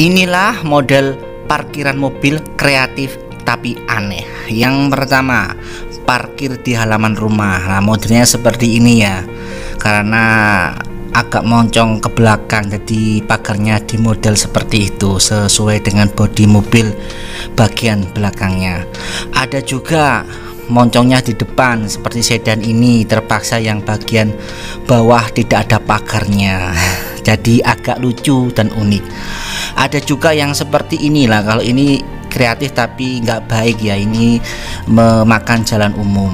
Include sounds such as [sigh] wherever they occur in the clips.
Inilah model parkiran mobil kreatif tapi aneh. Yang pertama, parkir di halaman rumah. Nah, modelnya seperti ini ya. Karena agak moncong ke belakang jadi pagarnya di model seperti itu sesuai dengan bodi mobil bagian belakangnya ada juga moncongnya di depan seperti sedan ini terpaksa yang bagian bawah tidak ada pagarnya [laughs] jadi agak lucu dan unik ada juga yang seperti inilah kalau ini kreatif tapi nggak baik ya ini memakan jalan umum.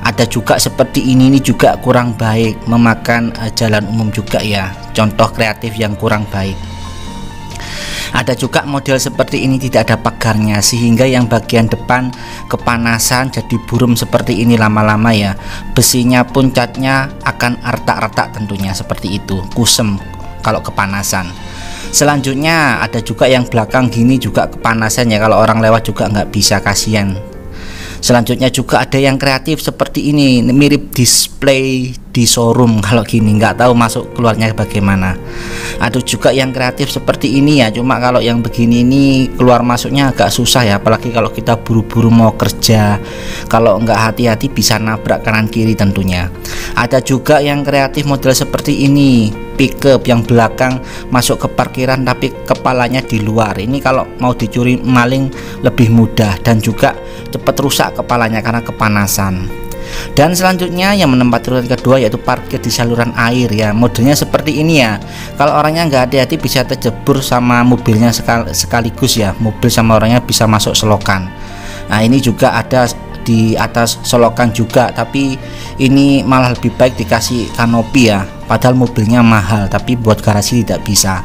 Ada juga seperti ini ini juga kurang baik memakan uh, jalan umum juga ya. Contoh kreatif yang kurang baik. Ada juga model seperti ini tidak ada pagarnya sehingga yang bagian depan kepanasan jadi burum seperti ini lama-lama ya. Besinya pun catnya akan retak-retak tentunya seperti itu kusem kalau kepanasan selanjutnya ada juga yang belakang gini juga kepanasan ya kalau orang lewat juga nggak bisa kasihan. Selanjutnya juga ada yang kreatif seperti ini mirip display di showroom kalau gini nggak tahu masuk keluarnya bagaimana. Ada juga yang kreatif seperti ini ya cuma kalau yang begini ini keluar masuknya agak susah ya apalagi kalau kita buru-buru mau kerja. Kalau nggak hati-hati bisa nabrak kanan kiri tentunya. Ada juga yang kreatif model seperti ini pickup yang belakang masuk ke parkiran tapi kepalanya di luar. Ini kalau mau dicuri maling lebih mudah dan juga cepat rusak kepalanya karena kepanasan. Dan selanjutnya yang menempati urutan kedua yaitu parkir di saluran air ya. Modelnya seperti ini ya. Kalau orangnya nggak hati-hati bisa terjebur sama mobilnya sekaligus ya. Mobil sama orangnya bisa masuk selokan. Nah ini juga ada di atas selokan juga tapi ini malah lebih baik dikasih kanopi ya. Padahal mobilnya mahal tapi buat garasi tidak bisa.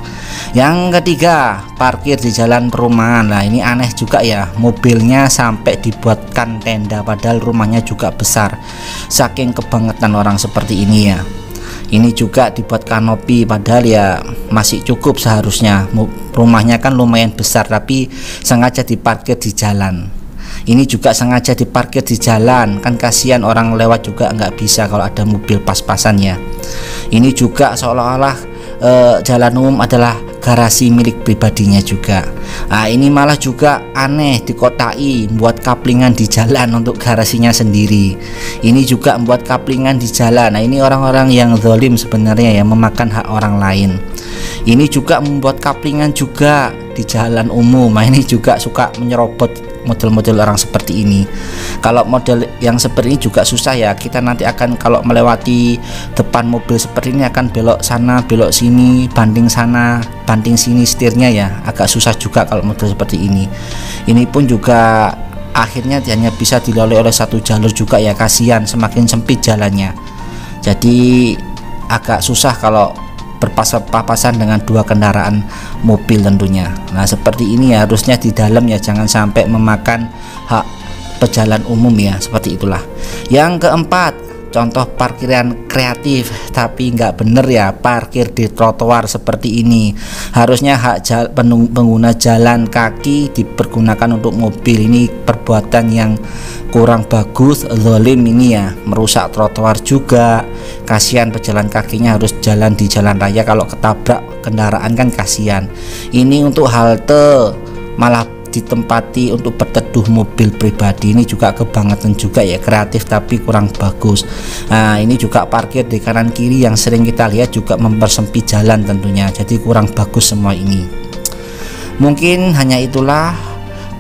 Yang ketiga parkir di jalan perumahan. Nah ini aneh juga ya mobilnya sampai dibuatkan tenda padahal rumahnya juga besar. Saking kebangetan orang seperti ini ya. Ini juga dibuat kanopi padahal ya masih cukup seharusnya. Rumahnya kan lumayan besar tapi sengaja diparkir di jalan ini juga sengaja diparkir di jalan. Kan kasihan orang lewat juga nggak bisa kalau ada mobil pas-pasan ya. Ini juga seolah-olah e, jalan umum adalah garasi milik pribadinya juga. Nah ini malah juga aneh dikotai buat kaplingan di jalan untuk garasinya sendiri. Ini juga membuat kaplingan di jalan. Nah ini orang-orang yang zolim sebenarnya ya memakan hak orang lain. Ini juga membuat kaplingan juga di jalan umum. Nah ini juga suka menyerobot model-model orang seperti ini. Kalau model yang seperti ini juga susah ya. Kita nanti akan kalau melewati depan mobil seperti ini akan belok sana belok sini banding sana banding sini setirnya ya. Agak susah juga kalau model seperti ini. Ini pun juga akhirnya hanya bisa dilalui oleh satu jalur juga ya. Kasihan semakin sempit jalannya. Jadi agak susah kalau berpapasan dengan dua kendaraan mobil tentunya. Nah seperti ini ya harusnya di dalam ya jangan sampai memakan hak pejalan umum ya seperti itulah. Yang keempat contoh parkiran kreatif tapi nggak bener ya parkir di trotoar seperti ini harusnya hak jal, pengguna jalan kaki dipergunakan untuk mobil. Ini perbuatan yang kurang bagus zolim ini ya. Merusak trotoar juga. Kasihan pejalan kakinya harus jalan di jalan raya. Kalau ketabrak kendaraan kan kasihan. Ini untuk halte malah ditempati untuk berteduh mobil pribadi. Ini juga kebangetan juga ya kreatif tapi kurang bagus. Nah ini juga parkir di kanan kiri yang sering kita lihat juga mempersempit jalan tentunya. Jadi kurang bagus semua ini. Mungkin hanya itulah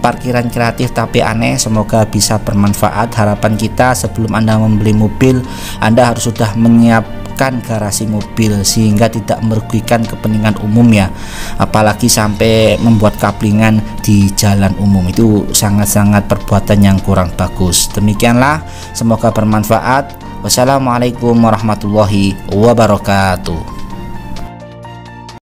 parkiran kreatif tapi aneh. Semoga bisa bermanfaat. Harapan kita sebelum anda membeli mobil anda harus sudah menyiapkan garasi mobil sehingga tidak merugikan kepentingan umum ya. Apalagi sampai membuat kaplingan di jalan umum. Itu sangat-sangat perbuatan yang kurang bagus. Demikianlah. Semoga bermanfaat. Wassalamualaikum warahmatullahi wabarakatuh